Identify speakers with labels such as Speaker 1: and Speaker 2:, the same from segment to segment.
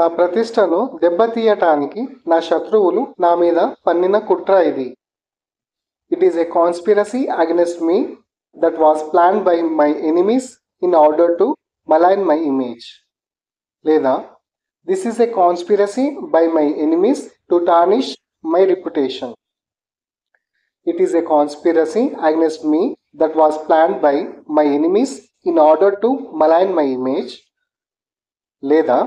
Speaker 1: నా ప్రతిష్టను దెబ్బతీయటానికి నా శత్రువులు నా మీద పన్నిన కుట్ర ఇది. It is a conspiracy against me that was plan by my enemies in order to malign my image లేదా this is a conspiracy by my enemies to tarnish my reputation it is a conspiracy against me that was plan by my enemies in order to malign my image లేదా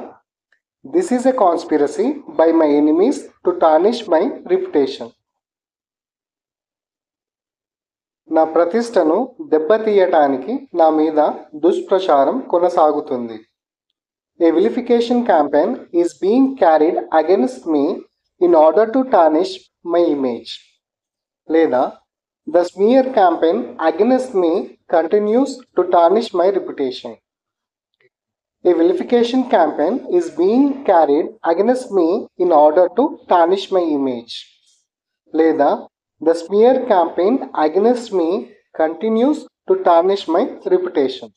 Speaker 1: this is a conspiracy by my enemies to tarnish my reputation నా ప్రతిష్టను దెబ్బతీయటానికి నా మీద దుష్ప్రచారం కొనసాగుతుంది. A vilification campaign is being carried against me in order to tarnish my image లేదా the smear campaign against me continues to tarnish my reputation A vilification campaign is being carried against me in order to tarnish my image. లేదా the smear campaign against me continues to tarnish my reputation.